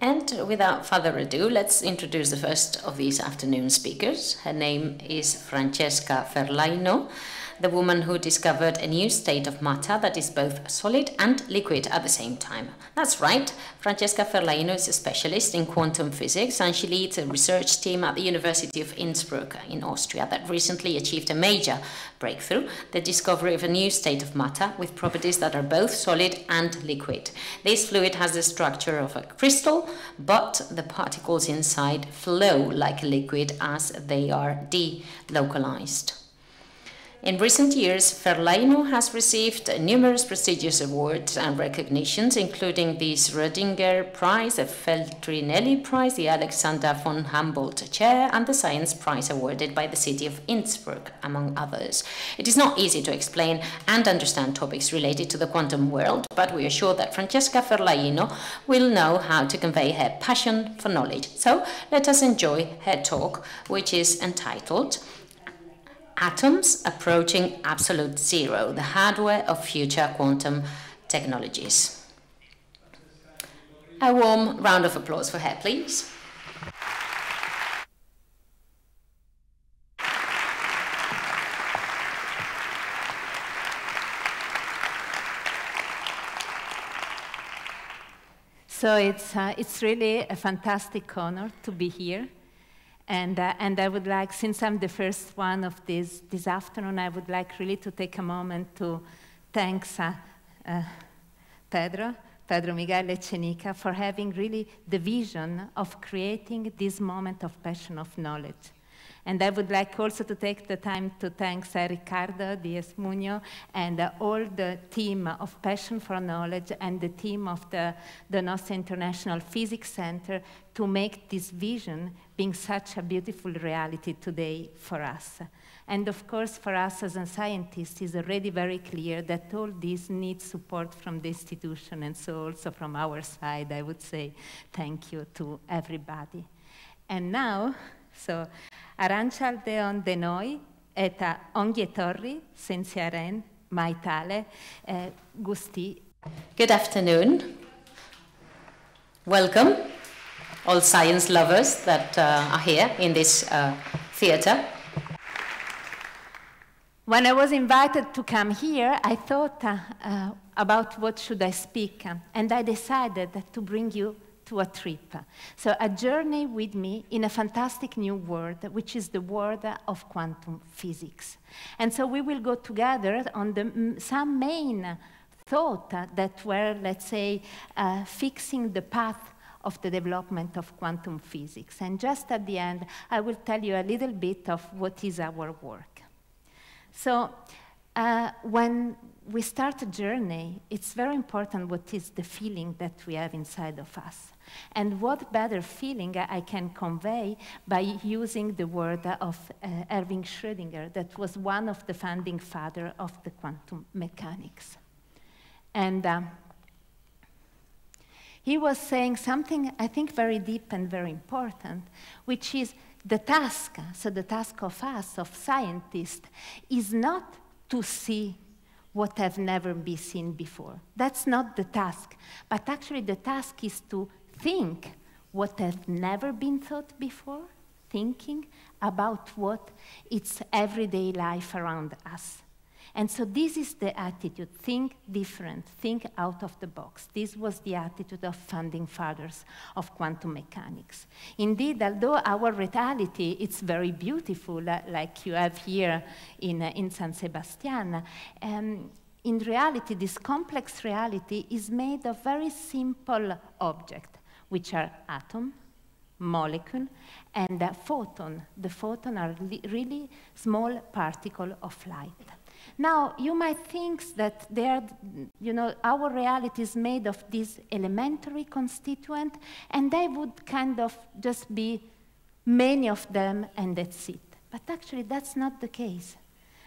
And without further ado, let's introduce the first of these afternoon speakers. Her name is Francesca Ferlaino, the woman who discovered a new state of matter that is both solid and liquid at the same time. That's right, Francesca Ferlaino is a specialist in quantum physics and she leads a research team at the University of Innsbruck in Austria that recently achieved a major breakthrough the discovery of a new state of matter with properties that are both solid and liquid. This fluid has the structure of a crystal, but the particles inside flow like a liquid as they are delocalized. In recent years, Ferlaino has received numerous prestigious awards and recognitions, including the Schrödinger Prize, the Feltrinelli Prize, the Alexander von Humboldt Chair, and the Science Prize awarded by the city of Innsbruck, among others. It is not easy to explain and understand topics related to the quantum world, but we are sure that Francesca Ferlaino will know how to convey her passion for knowledge. So let us enjoy her talk, which is entitled atoms approaching absolute zero, the hardware of future quantum technologies. A warm round of applause for her, please. So it's, uh, it's really a fantastic honor to be here and, uh, and I would like, since I'm the first one of this, this afternoon, I would like really to take a moment to thank uh, uh, Pedro, Pedro Miguel Echenique, for having really the vision of creating this moment of passion of knowledge. And I would like also to take the time to thank uh, Ricardo Díez Muiño and uh, all the team of Passion for Knowledge and the team of the Donostia International Physics Center to make this vision being such a beautiful reality today for us. And of course, for us as a scientist, it's already very clear that all this needs support from the institution, and so also from our side, I would say thank you to everybody. And now, so Arantxa aldeon denoi eta ongi etorri zientziaren maitale eh, guzti. Good afternoon. Welcome, all science lovers that uh, are here in this uh, theater. When I was invited to come here, I thought uh, uh about what should I speak, and I decided to bring you to a trip. So a journey with me in a fantastic new world, which is the world of quantum physics. And so we will go together on the, some main thought that were, let's say, uh, fixing the path of the development of quantum physics. And just at the end, I will tell you a little bit of what is our work. So uh, when we start a journey, it's very important what is the feeling that we have inside of us. And what better feeling I can convey by using the word of uh, Erwin Schrödinger, that was one of the founding father of the quantum mechanics. And um, he was saying something, I think, very deep and very important, which is the task, so the task of us, of scientists, is not to see what have never been seen before. That's not the task. But actually, the task is to think what has never been thought before, thinking about what it's everyday life around us. And so this is the attitude, think different, think out of the box. This was the attitude of founding fathers of quantum mechanics. Indeed, although our reality is very beautiful, uh, like you have here in, uh, in San Sebastian, um, in reality, this complex reality is made of very simple objects which are atom, molecule, and a photon. The photon are really small particle of light. Now, you might think that are, you know, our reality is made of these elementary constituent, and they would kind of just be many of them, and that's it. But actually, that's not the case.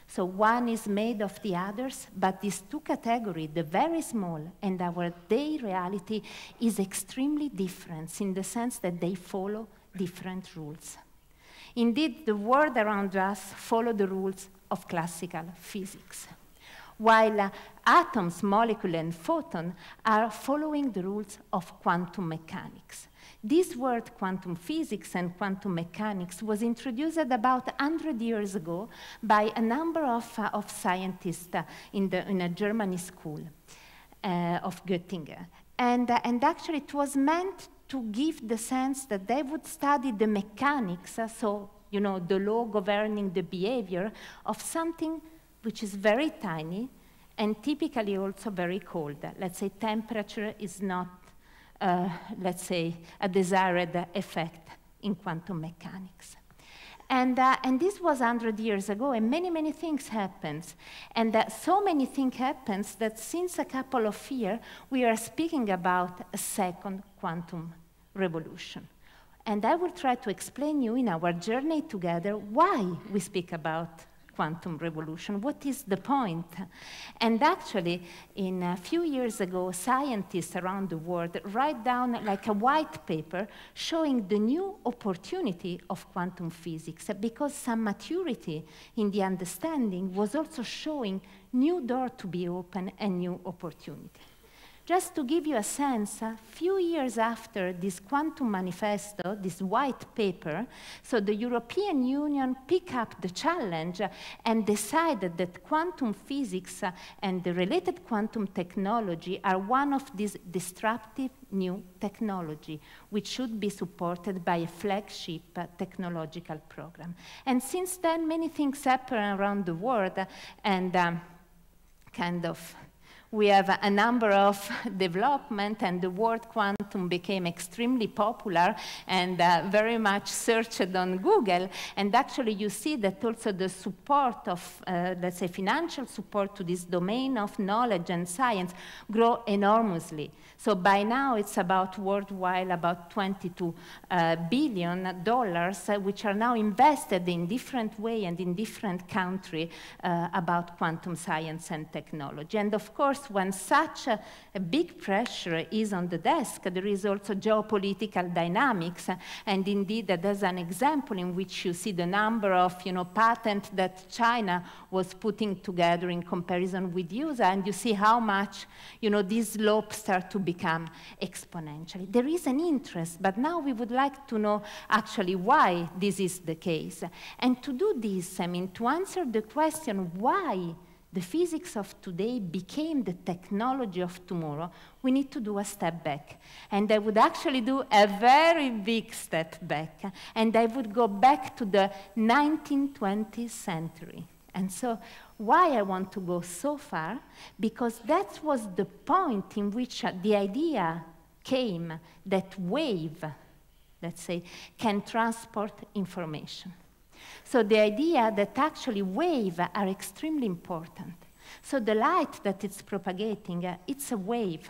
So one is made of the others, but these two categories, the very small and our day reality, is extremely different in the sense that they follow different rules. Indeed, the world around us follow the rules of classical physics. while uh, atoms, molecule, and photon are following the rules of quantum mechanics. This word quantum physics and quantum mechanics was introduced about 100 years ago by a number of, uh, of scientists uh, in, the, in a German school uh, of Göttingen. And, uh, and actually it was meant to give the sense that they would study the mechanics, uh, so, you know, the law governing the behavior of something which is very tiny and typically also very cold. Let's say temperature is not uh, let's say, a desired effect in quantum mechanics. And, uh, and this was 100 years ago, and many, many things happened. And uh, so many things happened that since a couple of years, we are speaking about a second quantum revolution. And I will try to explain you in our journey together why we speak about quantum revolution. What is the point? And actually, in a few years ago, scientists around the world write down like a white paper showing the new opportunity of quantum physics because some maturity in the understanding was also showing new door to be open and new opportunity. Just to give you a sense, a few years after this quantum manifesto, this white paper, so the European Union picked up the challenge and decided that quantum physics and the related quantum technology are one of these disruptive new technology, which should be supported by a flagship uh, technological program. And since then, many things happen around the world, and um, kind of we have a number of development and the word quantum became extremely popular and uh, very much searched on Google. And actually you see that also the support of, uh, let's say, financial support to this domain of knowledge and science grow enormously. So by now it's about worldwide about 22 uh, billion dollars, uh, which are now invested in different way and in different country uh, about quantum science and technology. And of course, course, when such a, a, big pressure is on the desk, there is also geopolitical dynamics. And indeed, there's an example in which you see the number of you know, patents that China was putting together in comparison with USA, and you see how much you know, these slopes start to become exponentially. There is an interest, but now we would like to know actually why this is the case. And to do this, I mean, to answer the question why the physics of today became the technology of tomorrow, we need to do a step back. And I would actually do a very big step back. And I would go back to the 1920th century. And so, why I want to go so far? Because that was the point in which uh, the idea came that wave, let's say, can transport information. So the idea that actually waves are extremely important. So the light that it's propagating, uh, it's a wave.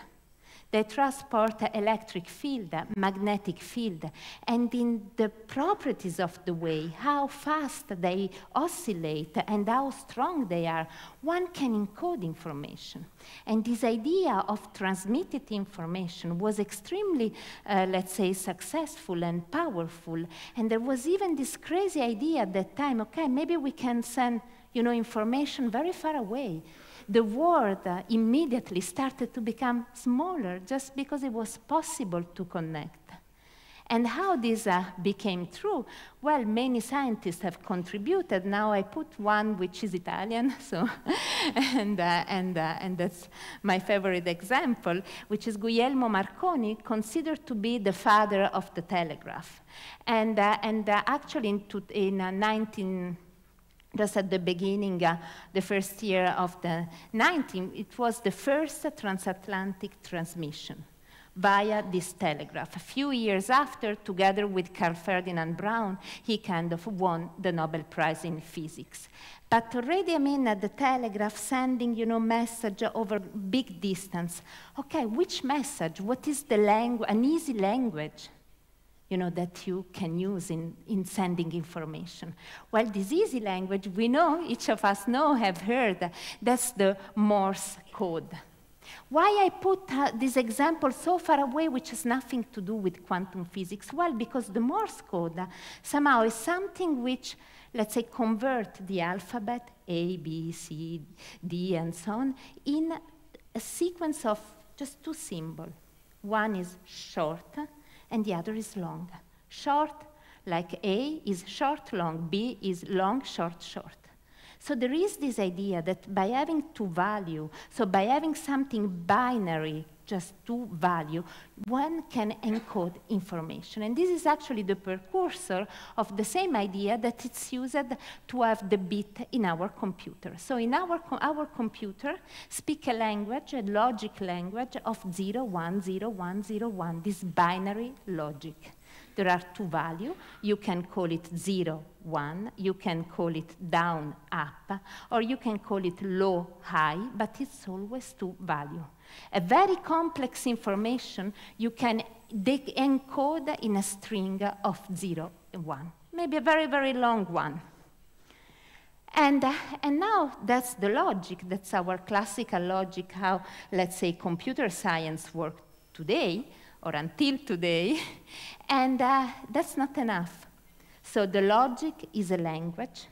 They transport electric field, magnetic field, and in the properties of the wave, how fast they oscillate and how strong they are, one can encode information. And this idea of transmitted information was extremely, uh, let's say, successful and powerful. And there was even this crazy idea at that time, okay, maybe we can send you know, information very far away the world uh, immediately started to become smaller just because it was possible to connect. And how this uh, became true? Well, many scientists have contributed. Now I put one which is Italian, so and, uh, and, uh, and that's my favorite example, which is Guglielmo Marconi, considered to be the father of the telegraph. And, uh, and uh, actually, in, in 19 just at the beginning, uh, the first year of the 19th, it was the first transatlantic transmission via this telegraph. A few years after, together with Carl Ferdinand Braun, he kind of won the Nobel Prize in Physics. But already, I mean, at the telegraph, sending, you know, message over big distance. Okay, which message? What is the language? An easy language you know, that you can use in, in sending information. Well, this easy language, we know, each of us know, have heard, that's the Morse code. Why I put uh, this example so far away, which has nothing to do with quantum physics? Well, because the Morse code uh, somehow is something which, let's say, convert the alphabet, A, B, C, D, and so on, in a sequence of just two symbols. One is short, and the other is long. Short, like A is short, long, B is long, short, short. So there is this idea that by having two value, so by having something binary, just two value, one can encode information. And this is actually the precursor of the same idea that it's used to have the bit in our computer. So in our, our computer, speak a language, a logic language of 0, 1, 0, 1, 0, 1, this binary logic. There are two values. You can call it 0, 1. You can call it down, up. Or you can call it low, high. But it's always two value. A very complex information you can encode in a string of 0, and 1. Maybe a very, very long one. And, uh, and now that's the logic, that's our classical logic, how, let's say, computer science works today or until today, and uh, that's not enough. So the logic is a language.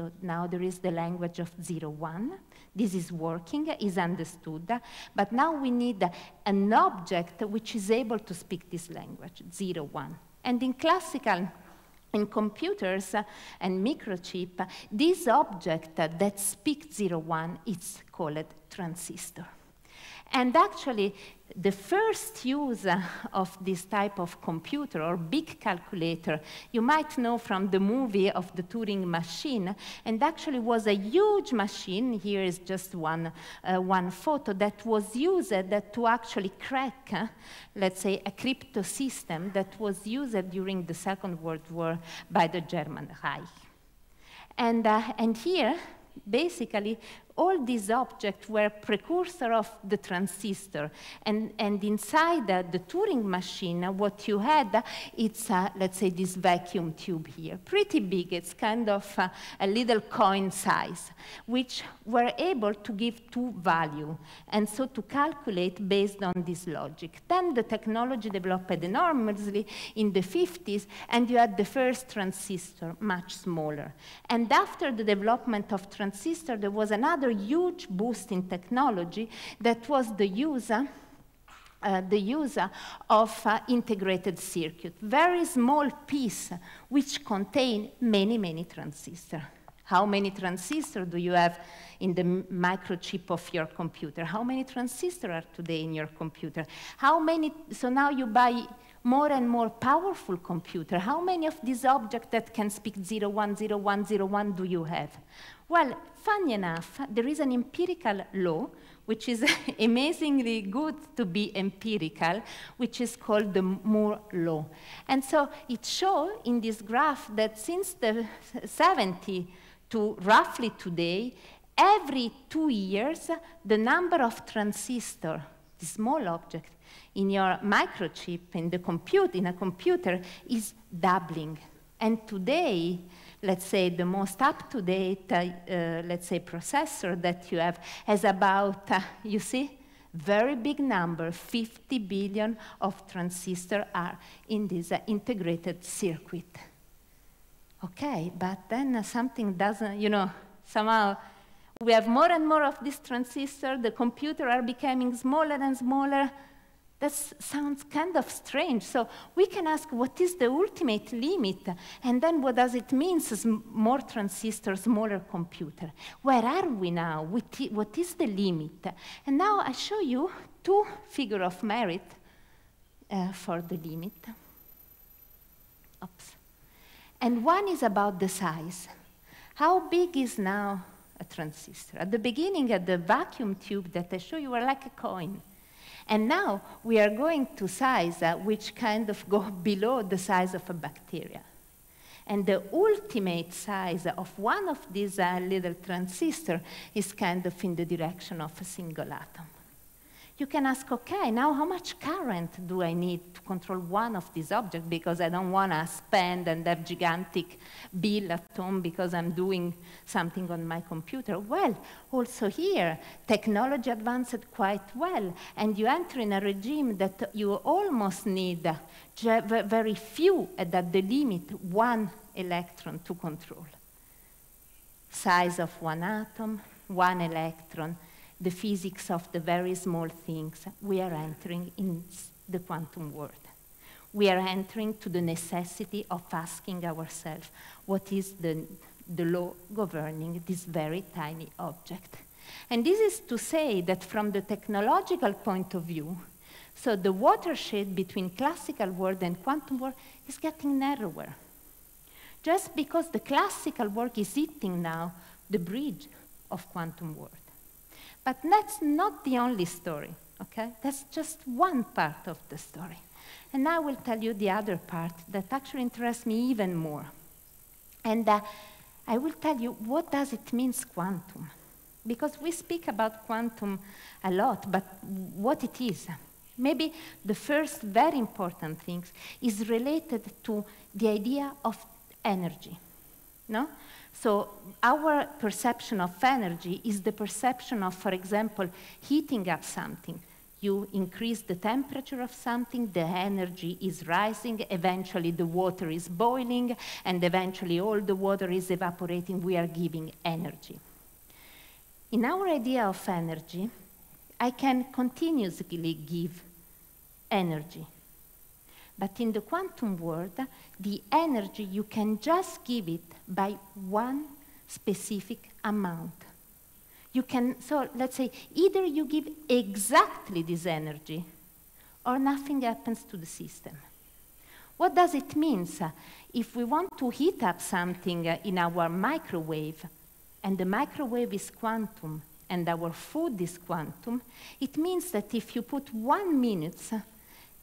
So now there is the language of zero, one. This is working, is understood, but now we need an object which is able to speak this language, zero, one. And in classical in computers and microchip, this object that speaks zero, one is called transistor. And actually, the first use of this type of computer or big calculator, you might know from the movie of the Turing machine, and actually was a huge machine, here is just one, uh, one photo, that was used to actually crack, uh, let's say, a crypto system that was used during the Second World War by the German Reich. And, uh, and here, basically, all these objects were precursor of the transistor. And, and inside uh, the Turing machine, what you had, it's, uh, let's say, this vacuum tube here. Pretty big, it's kind of uh, a little coin size, which were able to give two value, and so to calculate based on this logic. Then the technology developed enormously in the 50s, and you had the first transistor, much smaller. And after the development of transistor, there was another huge boost in technology that was the user uh, the user of uh, integrated circuit, very small piece which contain many, many transistors. How many transistors do you have in the microchip of your computer? How many transistors are today in your computer? How many, so now you buy more and more powerful computer. How many of these objects that can speak 010101 do you have? Well, funny enough, there is an empirical law, which is amazingly good to be empirical, which is called the Moore law. And so it shows in this graph that since the 70 to roughly today, every two years, the number of transistors, the small object, in your microchip, in the compute, in a computer, is doubling. And today, let's say, the most up-to-date, uh, uh, let's say, processor that you have has about, uh, you see, very big number, 50 billion of transistors are in this integrated circuit. Okay, but then something doesn't, you know, somehow we have more and more of this transistor, the computer are becoming smaller and smaller, that sounds kind of strange. So we can ask what is the ultimate limit? And then what does it mean, more transistors, smaller computer? Where are we now? What is the limit? And now I show you two figure of merit uh, for the limit. Oops. And one is about the size. How big is now a transistor? At the beginning, at the vacuum tube that I show you were like a coin. And now we are going to size uh, which kind of go below the size of a bacteria. And the ultimate size of one of these uh, little transistors is kind of in the direction of a single atom. You can ask, okay, now how much current do I need to control one of these objects because I don't want to spend and have gigantic bill at home because I'm doing something on my computer? Well, also here, technology advanced quite well, and you enter in a regime that you almost need very few, and at the limit, one electron to control. Size of one atom, one electron, the physics of the very small things, we are entering in the quantum world. We are entering to the necessity of asking ourselves what is the, the law governing this very tiny object. And this is to say that from the technological point of view, so the watershed between classical world and quantum world is getting narrower. Just because the classical world is hitting now the bridge of quantum world. But that's not the only story, okay? That's just one part of the story. And I will tell you the other part that actually interests me even more. And uh, I will tell you what does it mean quantum? Because we speak about quantum a lot, but what it is. Maybe the first very important thing is related to the idea of energy. No? So our perception of energy is the perception of, for example, heating up something. You increase the temperature of something, the energy is rising, eventually the water is boiling, and eventually all the water is evaporating. We are giving energy. In our idea of energy, I can continuously give energy. But in the quantum world, the energy, you can just give it by one specific amount. You can, so let's say, either you give exactly this energy or nothing happens to the system. What does it mean? If we want to heat up something uh, in our microwave, and the microwave is quantum, and our food is quantum, it means that if you put one minute,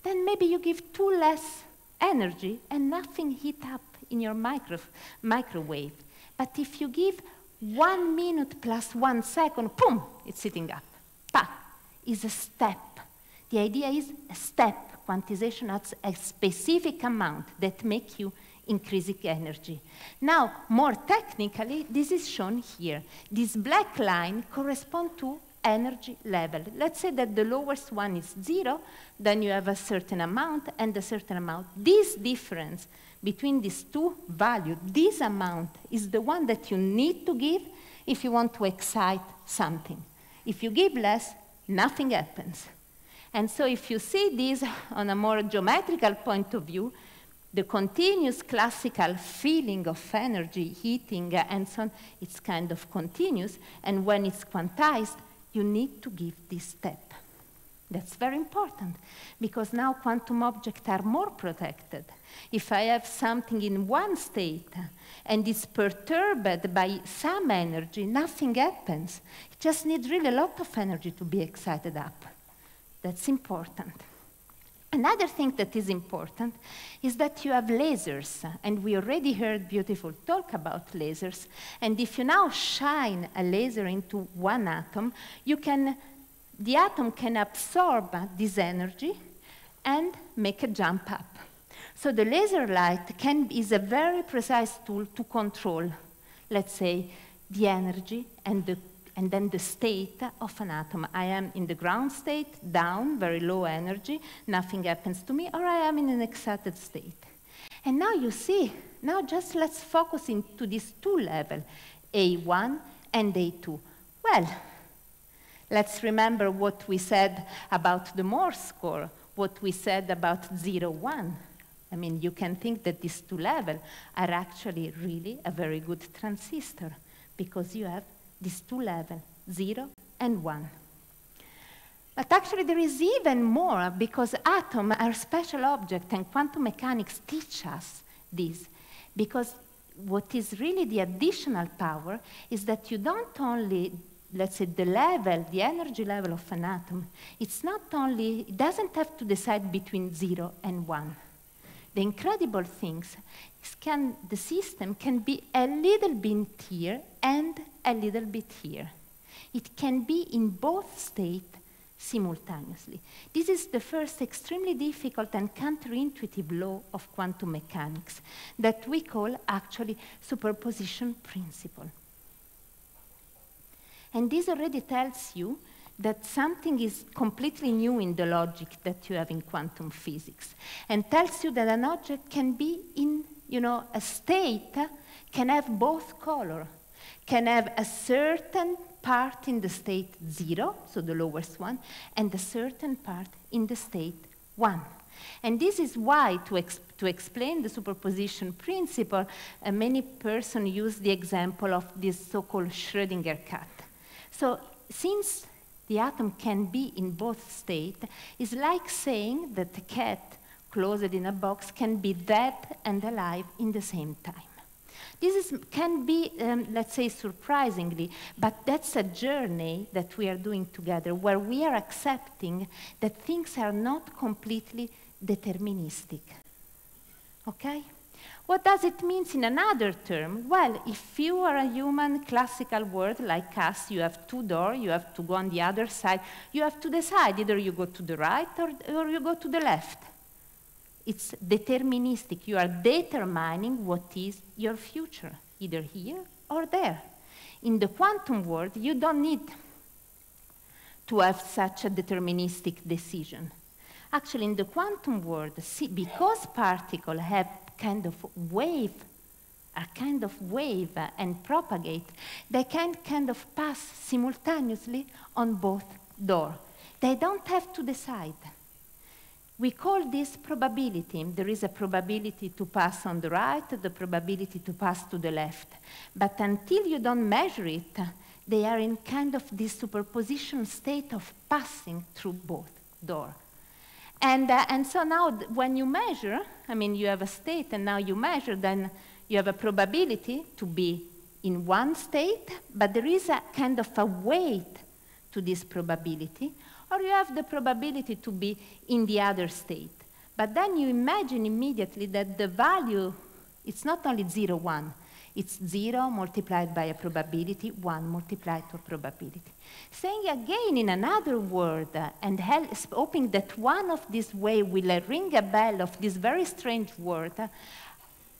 then maybe you give two less energy and nothing heat up in your micro microwave. But if you give one minute plus one second, boom, it's sitting up. Pa, is a step. The idea is a step. Quantization adds a specific amount that make you increasing energy. Now, more technically, this is shown here. This black line corresponds to energy level. Let's say that the lowest one is zero, then you have a certain amount and a certain amount. This difference between these two values, this amount is the one that you need to give if you want to excite something. If you give less, nothing happens. And so if you see this on a more geometrical point of view, the continuous classical feeling of energy, heating, and so on, it's kind of continuous. And when it's quantized, you need to give this step. That's very important because now quantum objects are more protected. If I have something in one state and it's perturbed by some energy, nothing happens. It just needs really a lot of energy to be excited up. That's important. Another thing that is important is that you have lasers, and we already heard beautiful talk about lasers. And if you now shine a laser into one atom, you can the atom can absorb this energy and make a jump up. So the laser light can, is a very precise tool to control, let's say, the energy and, the, and then the state of an atom. I am in the ground state, down, very low energy, nothing happens to me, or I am in an excited state. And now you see, now just let's focus into these two levels, A1 and A2. Well, Let's remember what we said about the Morse code, what we said about 0, 1. I mean, you can think that these two levels are actually really a very good transistor because you have these two levels, 0 and 1. But actually, there is even more because atoms are special objects, and quantum mechanics teach us this. Because what is really the additional power is that you don't only let's say, the level, the energy level of an atom, it's not only, it doesn't have to decide between zero and one. The incredible things is can, the system can be a little bit here and a little bit here. It can be in both states simultaneously. This is the first extremely difficult and counterintuitive law of quantum mechanics that we call actually superposition principle. And this already tells you that something is completely new in the logic that you have in quantum physics and tells you that an object can be in you know a state can have both color can have a certain part in the state 0 so the lowest one and a certain part in the state 1 and this is why to, ex to explain the superposition principle uh, many persons use the example of this so-called schrodinger cat so since the atom can be in both states is like saying that a cat closed in a box can be dead and alive in the same time. This is, can be, um, let's say, surprisingly, but that's a journey that we are doing together where we are accepting that things are not completely deterministic. Okay? What does it mean in another term? Well, if you are a human classical world like us, you have two doors, you have to go on the other side, you have to decide either you go to the right or, or you go to the left. It's deterministic. You are determining what is your future, either here or there. In the quantum world, you don't need to have such a deterministic decision. Actually, in the quantum world, see, because particles have kind of wave, a kind of wave uh, and propagate, they can kind of pass simultaneously on both doors. They don't have to decide. We call this probability. There is a probability to pass on the right, the probability to pass to the left. But until you don't measure it, they are in kind of this superposition state of passing through both doors. And, uh, and so now when you measure, I mean, you have a state and now you measure, then you have a probability to be in one state, but there is a kind of a weight to this probability, or you have the probability to be in the other state. But then you imagine immediately that the value, it's not only 0, 1, it's 0 multiplied by a probability, 1 multiplied to a probability. Saying again in another word uh, and hoping that one of these way will uh, ring a bell of this very strange word. Uh,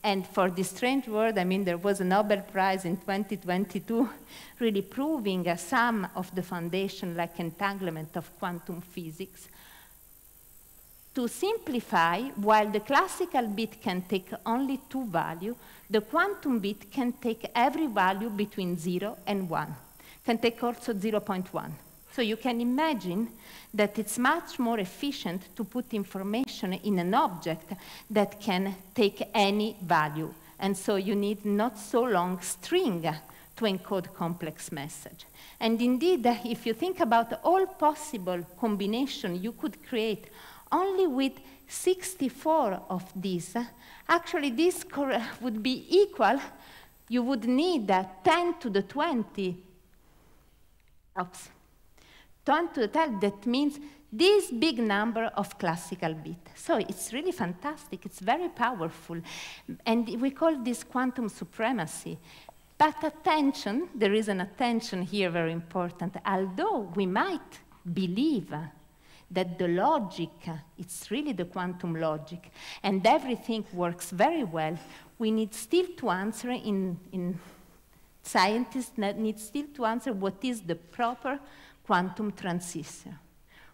and for this strange word, I mean, there was a Nobel Prize in 2022 really proving uh, some of the foundation like entanglement of quantum physics to simplify, while the classical bit can take only two values, the quantum bit can take every value between 0 and 1, can take also 0.1. So you can imagine that it's much more efficient to put information in an object that can take any value. And so you need not so long string to encode complex message. And indeed, if you think about all possible combination you could create only with 64 of these, actually this would be equal, you would need 10 to the 20, oops, 10 to the 10, that means this big number of classical bits. So it's really fantastic, it's very powerful. And we call this quantum supremacy. But attention, there is an attention here very important. Although we might believe that the logic, it's really the quantum logic, and everything works very well, we need still to answer in, in scientists need still to answer what is the proper quantum transistor.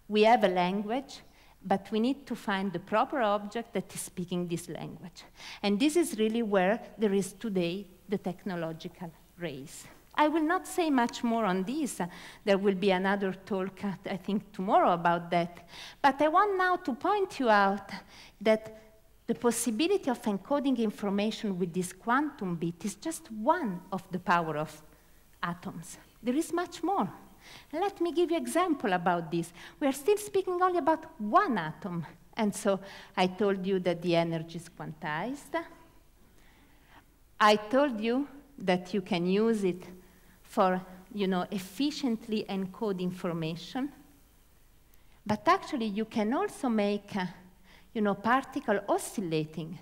We have a language, but we need to find the proper object that is speaking this language. And this is really where there is today the technological race. I will not say much more on this. There will be another talk, I think, tomorrow about that. But I want now to point you out that the possibility of encoding information with this quantum bit is just one of the power of atoms. There is much more. Let me give you an example about this. We are still speaking only about one atom. And so I told you that the energy is quantized. I told you that you can use it for you know, efficiently encode information. But actually, you can also make uh, you know, particle oscillating.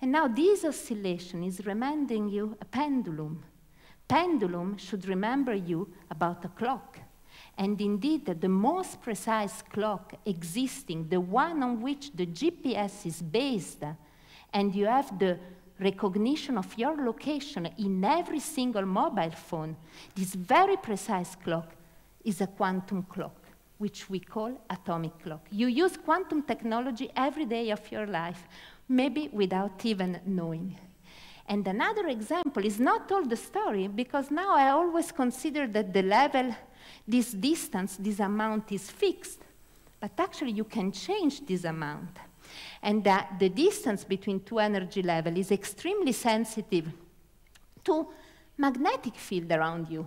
And now this oscillation is reminding you a pendulum. Pendulum should remember you about a clock. And indeed, the most precise clock existing, the one on which the GPS is based, and you have the recognition of your location in every single mobile phone, this very precise clock is a quantum clock, which we call atomic clock. You use quantum technology every day of your life, maybe without even knowing. And another example is not all the story, because now I always consider that the level this distance, this amount is fixed, but actually you can change this amount. And that the distance between two energy levels is extremely sensitive to magnetic field around you.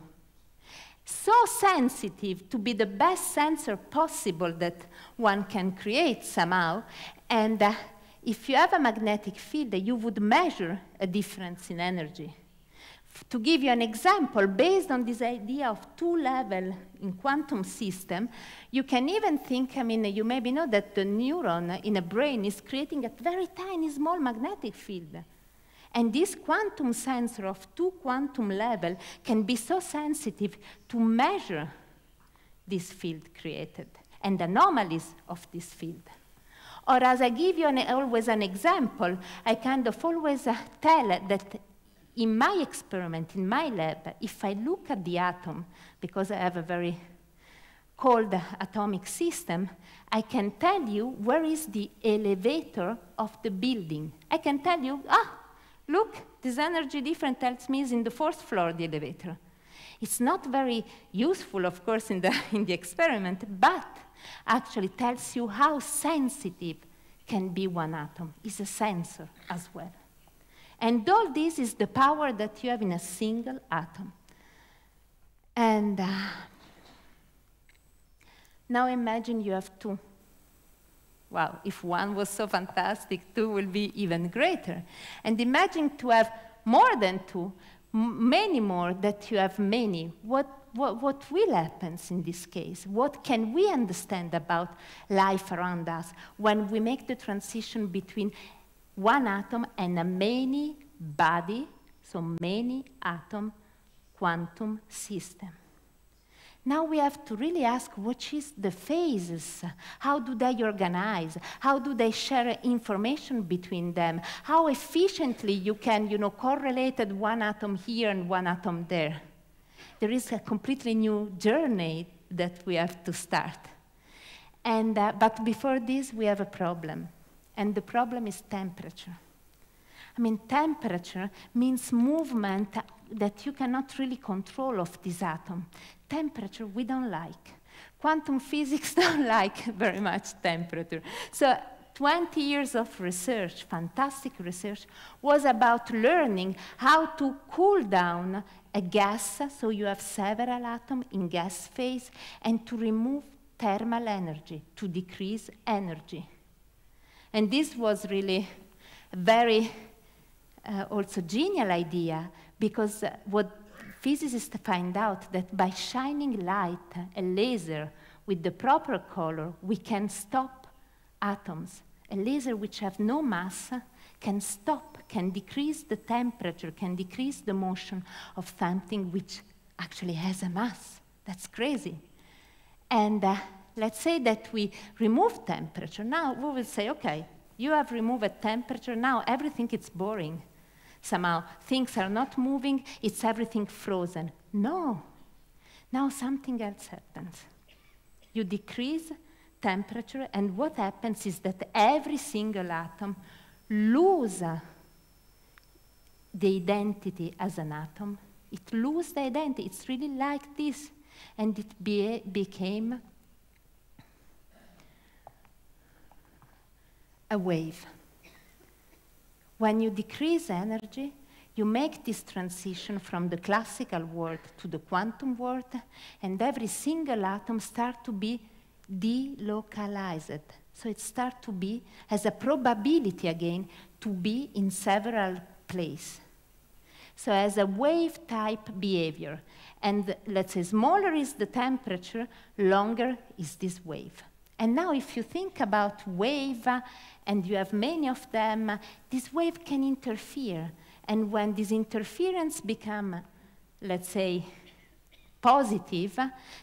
So sensitive to be the best sensor possible that one can create somehow. And uh, if you have a magnetic field, you would measure a difference in energy to give you an example, based on this idea of two level in quantum system, you can even think, I mean, you maybe know that the neuron in a brain is creating a very tiny, small magnetic field. And this quantum sensor of two quantum level can be so sensitive to measure this field created and anomalies of this field. Or as I give you an, always an example, I kind of always uh, tell that in my experiment, in my lab, if I look at the atom, because I have a very cold atomic system, I can tell you where is the elevator of the building. I can tell you, ah, look, this energy difference tells me is in the fourth floor the elevator. It's not very useful, of course, in the, in the experiment, but actually tells you how sensitive can be one atom. It's a sensor as well. And all this is the power that you have in a single atom. And uh, now imagine you have two. Wow, if one was so fantastic, two will be even greater. And imagine to have more than two, many more, that you have many. What, what, what will happen in this case? What can we understand about life around us when we make the transition between one atom and a many body, so many atom quantum system. Now we have to really ask what is the phases? How do they organize? How do they share information between them? How efficiently you can, you know, correlate one atom here and one atom there? There is a completely new journey that we have to start. And, uh, but before this, we have a problem. And the problem is temperature. I mean, temperature means movement that you cannot really control of this atom. Temperature we don't like. Quantum physics don't like very much temperature. So 20 years of research, fantastic research, was about learning how to cool down a gas, so you have several atoms in gas phase, and to remove thermal energy, to decrease energy. And this was really a very uh, also genial idea because uh, what physicists find out that by shining light, a laser with the proper color, we can stop atoms. A laser which have no mass can stop, can decrease the temperature, can decrease the motion of something which actually has a mass. That's crazy. And uh, let's say that we remove temperature. Now we will say, okay, you have removed a temperature, now everything is boring. Somehow things are not moving, it's everything frozen. No. Now something else happens. You decrease temperature, and what happens is that every single atom loses the identity as an atom. It loses the identity. It's really like this. And it be became a wave. When you decrease energy, you make this transition from the classical world to the quantum world, and every single atom starts to be delocalized. So it starts to be, has a probability again, to be in several places. So as a wave type behavior. And let's say smaller is the temperature, longer is this wave. And now if you think about wave, and you have many of them, this wave can interfere. And when this interference become, let's say, positive,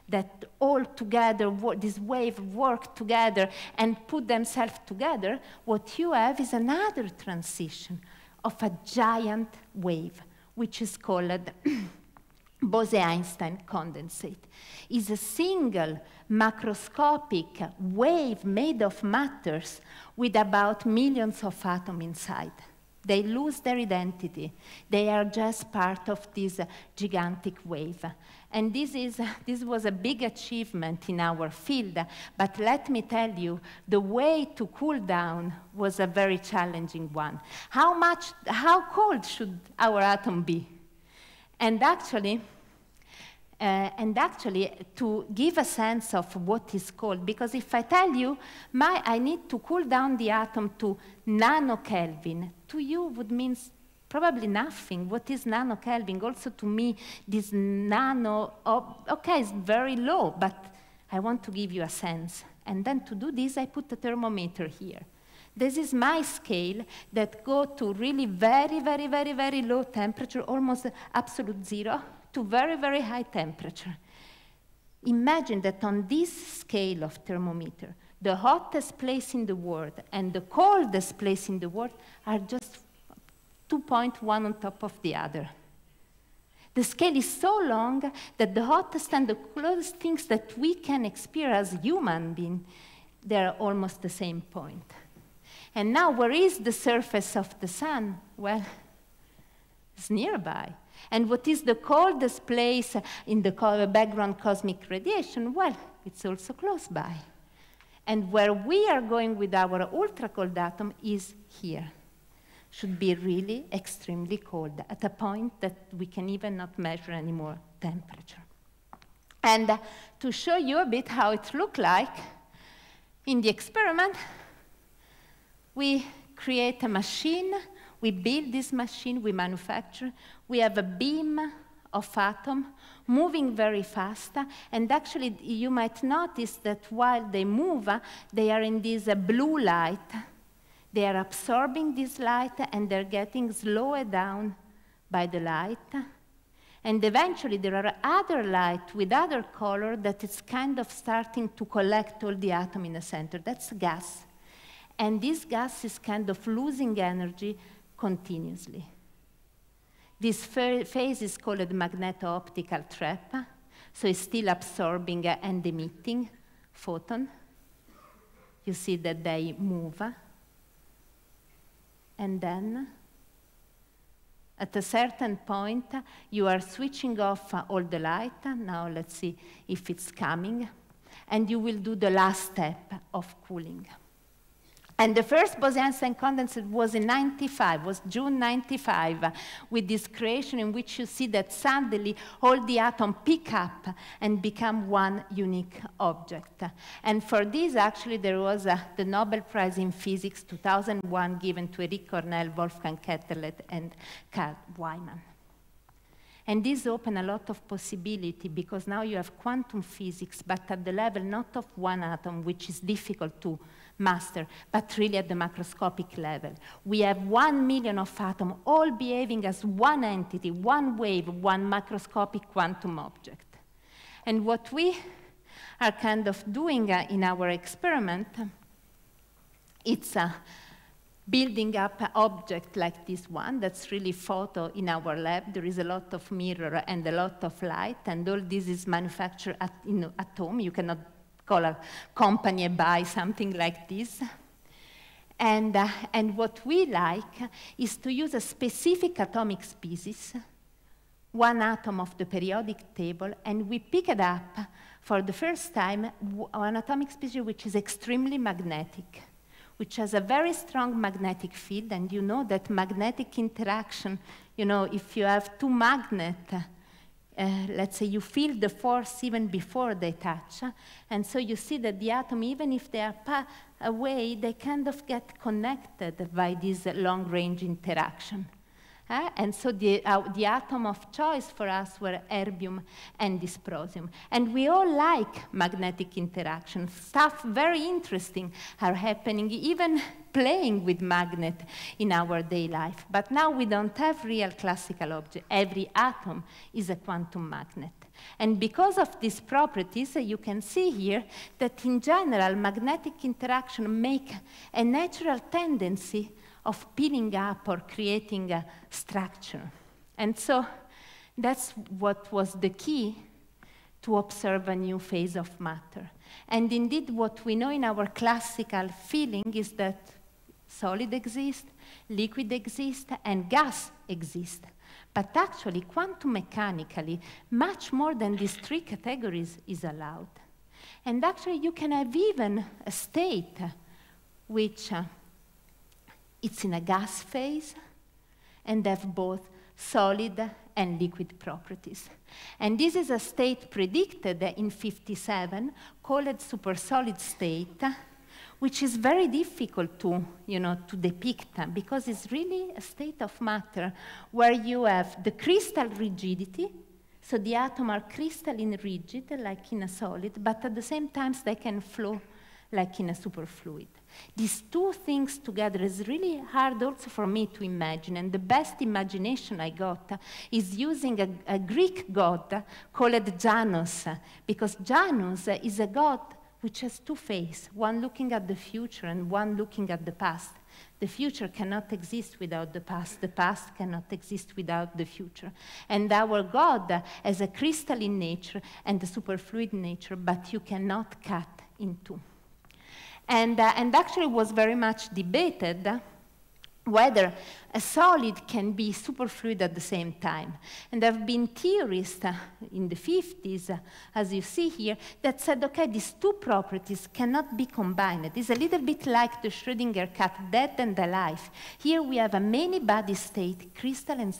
that all together, this wave work together and put themselves together, what you have is another transition of a giant wave, which is called Bose-Einstein condensate. Is a single macroscopic wave made of matters with about millions of atoms inside. They lose their identity. They are just part of this gigantic wave. And this, is, this was a big achievement in our field, but let me tell you, the way to cool down was a very challenging one. How much, how cold should our atom be? And actually, uh, and actually to give a sense of what is cold, because if I tell you, my, I need to cool down the atom to nanokelvin, to you would mean probably nothing. What is nanokelvin? Also to me, this nano, oh, okay, it's very low, but I want to give you a sense. And then to do this, I put a thermometer here. This is my scale that go to really very, very, very, very low temperature, almost absolute zero, to very, very high temperature. Imagine that on this scale of thermometer, the hottest place in the world and the coldest place in the world are just 2.1 on top of the other. The scale is so long that the hottest and the coldest things that we can experience as human beings, they're almost the same point. And now, where is the surface of the sun? Well, it's nearby. And what is the coldest place in the background cosmic radiation? Well, it's also close by. And where we are going with our ultra cold atom is here. Should be really extremely cold at a point that we can even not measure anymore temperature. And uh, to show you a bit how it looked like, in the experiment, we create a machine we build this machine, we manufacture, we have a beam of atom moving very fast, and actually you might notice that while they move, they are in this uh, blue light. They are absorbing this light and they're getting slowed down by the light. And eventually there are other light with other color that is kind of starting to collect all the atom in the center. That's gas. And this gas is kind of losing energy continuously. This phase is called magneto-optical trap, so it's still absorbing and emitting photon. You see that they move. And then, at a certain point, you are switching off all the light. Now let's see if it's coming. And you will do the last step of cooling. And the first Bose-Einstein condensate was in 95, was June 95, with this creation in which you see that suddenly all the atoms pick up and become one unique object. And for this, actually, there was uh, the Nobel Prize in Physics 2001 given to Eric Cornell, Wolfgang Ketterle, and Carl Wieman. And this opened a lot of possibility because now you have quantum physics, but at the level not of one atom, which is difficult to master, but really at the macroscopic level. We have one million of atoms all behaving as one entity, one wave, one macroscopic quantum object. And what we are kind of doing uh, in our experiment, it's uh, building up an object like this one that's really photo in our lab. There is a lot of mirror and a lot of light, and all this is manufactured at, in, at home. You cannot call a company and buy something like this. And, uh, and what we like is to use a specific atomic species, one atom of the periodic table, and we pick it up for the first time, an atomic species which is extremely magnetic, which has a very strong magnetic field, and you know that magnetic interaction, you know, if you have two magnets, uh, let's say you feel the force even before they touch. And so you see that the atom, even if they are away, they kind of get connected by this long-range interaction. Uh, and so the, uh, the atom of choice for us were erbium and dysprosium. And we all like magnetic interaction. Stuff very interesting are happening, even playing with magnet in our day life. But now we don't have real classical object. Every atom is a quantum magnet. And because of these properties, uh, you can see here that in general, magnetic interaction make a natural tendency of peeling up or creating a structure. And so that's what was the key to observe a new phase of matter. And indeed, what we know in our classical feeling is that solid exists, liquid exists, and gas exists. But actually, quantum mechanically, much more than these three categories is allowed. And actually, you can have even a state which uh, it's in a gas phase and have both solid and liquid properties. And this is a state predicted in 57 called supersolid state, which is very difficult to, you know, to depict because it's really a state of matter where you have the crystal rigidity, so the atoms are crystalline rigid, like in a solid, but at the same time they can flow like in a superfluid. These two things together is really hard also for me to imagine, and the best imagination I got is using a, a Greek god called Janus, because Janus is a god which has two faces, one looking at the future and one looking at the past. The future cannot exist without the past. The past cannot exist without the future. And our God has a crystalline nature and a superfluid nature, but you cannot cut in two. And, uh, and actually was very much debated whether a solid can be superfluid at the same time. And there have been theorists uh, in the 50s, uh, as you see here, that said, okay, these two properties cannot be combined. It's a little bit like the Schrödinger cat, dead and alive. Here we have a many body state, crystal and,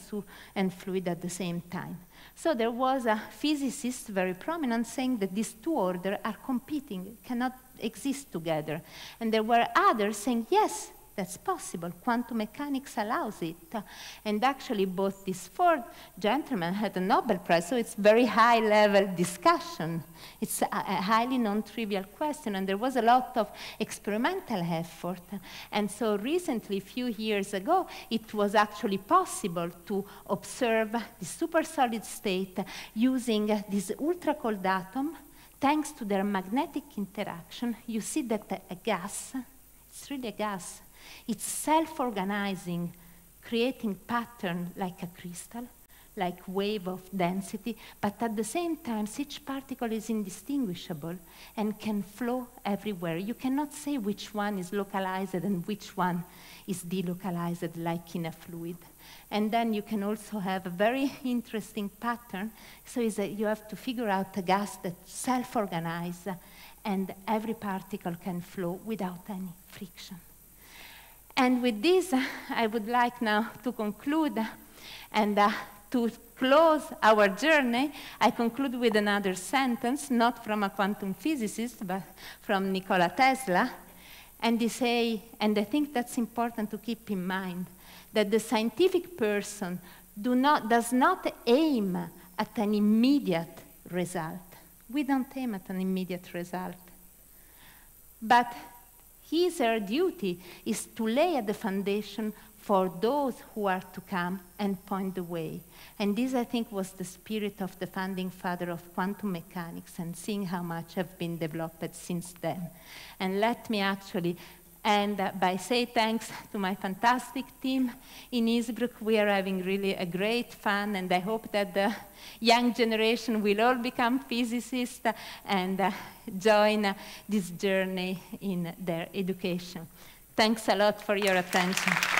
and fluid at the same time. So there was a physicist, very prominent, saying that these two orders are competing, cannot exist together. And there were others saying, yes, that's possible. Quantum mechanics allows it. And actually, both these four gentlemen had a Nobel Prize, so it's very high level discussion. It's a, highly non trivial question, and there was a lot of experimental effort. And so, recently, a few years ago, it was actually possible to observe the super solid state using this ultra cold atom. Thanks to their magnetic interaction, you see that a gas, it's really a gas, it's self-organizing, creating pattern like a crystal, like wave of density, but at the same time, each particle is indistinguishable and can flow everywhere. You cannot say which one is localized and which one is delocalized like in a fluid. And then you can also have a very interesting pattern. So that you have to figure out a gas that self-organizes and every particle can flow without any friction. And with this, I would like now to conclude and uh, to close our journey, I conclude with another sentence, not from a quantum physicist, but from Nikola Tesla. And they say, and I think that's important to keep in mind, that the scientific person do not, does not aim at an immediate result. We don't aim at an immediate result. But his her duty is to lay the foundation for those who are to come and point the way. And this, I think, was the spirit of the founding father of quantum mechanics and seeing how much have been developed since then. And let me actually and uh, by say thanks to my fantastic team in Innsbruck, we are having really a great fun, and I hope that the young generation will all become physicists and uh, join uh, this journey in their education. Thanks a lot for your attention.